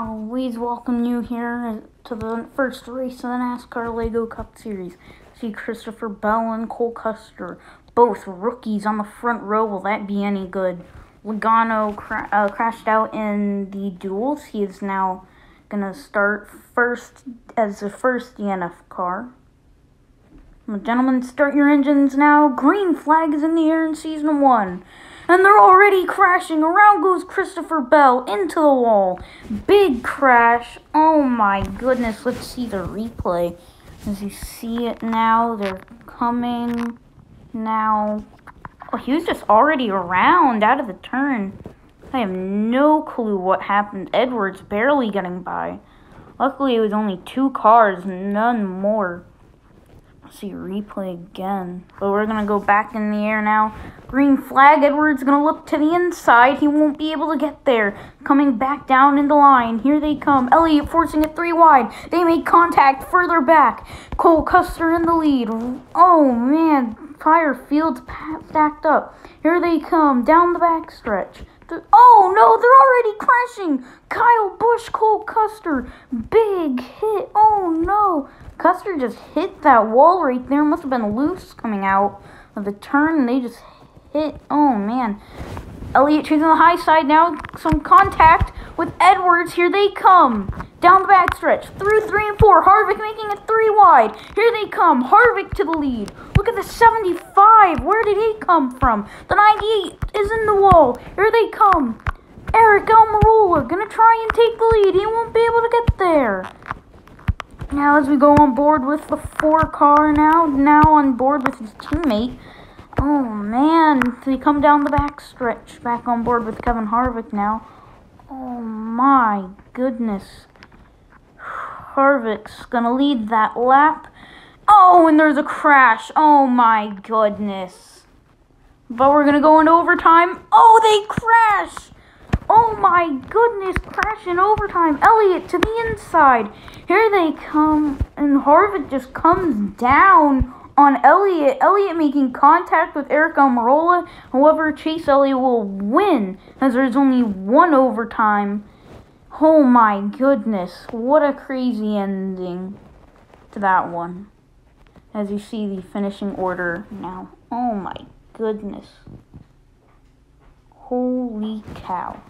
Now, please welcome you here to the first race of the NASCAR Lego Cup Series. See Christopher Bell and Cole Custer, both rookies on the front row. Will that be any good? Logano cra uh, crashed out in the duels. He is now gonna start first as the first DNF car. Gentlemen, start your engines now. Green flag is in the air in season one. And they're already crashing. Around goes Christopher Bell into the wall. Big crash. Oh my goodness. Let's see the replay. As you see it now, they're coming now. Oh, he was just already around out of the turn. I have no clue what happened. Edwards barely getting by. Luckily, it was only two cars, none more see replay again. But we're gonna go back in the air now. Green flag, Edwards gonna look to the inside. He won't be able to get there. Coming back down in the line. Here they come. Elliott forcing it three wide. They make contact further back. Cole Custer in the lead. Oh man, Fire Field's stacked up. Here they come down the back stretch. Oh no, they're already crashing. Kyle Busch, Cole Custer. Big hit. Oh no. Custer just hit that wall right there. Must have been loose coming out of the turn. And they just hit. Oh, man. Elliott choosing the high side now. Some contact with Edwards. Here they come. Down the backstretch. Through three and four. Harvick making it three wide. Here they come. Harvick to the lead. Look at the 75. Where did he come from? The 98 is in the wall. Here they come. Aric Almirola gonna try and take the lead. He won't be able to get there. Now as we go on board with the four car now, now on board with his teammate. Oh man, they come down the back stretch, back on board with Kevin Harvick now. Oh my goodness. Harvick's gonna lead that lap. Oh, and there's a crash. Oh my goodness. But we're gonna go into overtime. Oh, they crash! Oh my goodness, crash in overtime. Elliott to the inside. Here they come, and Harvick just comes down on Elliott. Elliott making contact with Aric Almirola. However, Chase Elliott will win as there's only one overtime. Oh my goodness, what a crazy ending to that one. As you see the finishing order now. Oh my goodness. Holy cow.